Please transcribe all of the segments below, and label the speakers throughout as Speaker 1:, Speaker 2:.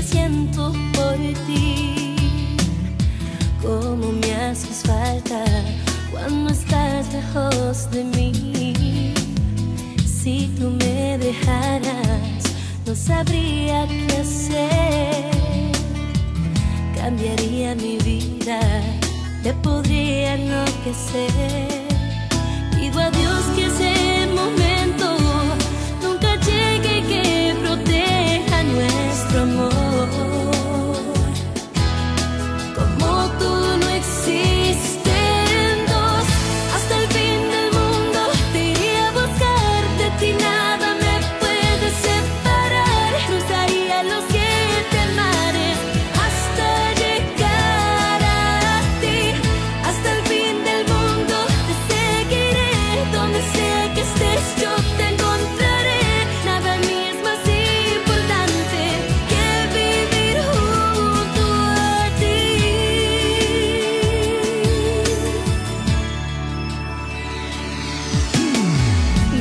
Speaker 1: siento por ti. Cómo me haces falta cuando estás lejos de mí. Si tú me dejaras, no sabría qué hacer. Cambiaría mi vida, te podría enloquecer. A Dios que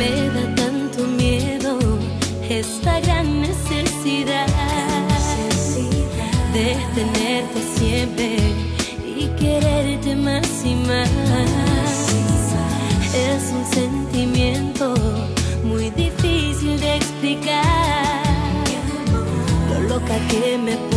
Speaker 1: Me da tanto miedo esta gran necesidad de tenerte siempre y quererte más y más. Es un sentimiento muy difícil de explicar. Lo loca que me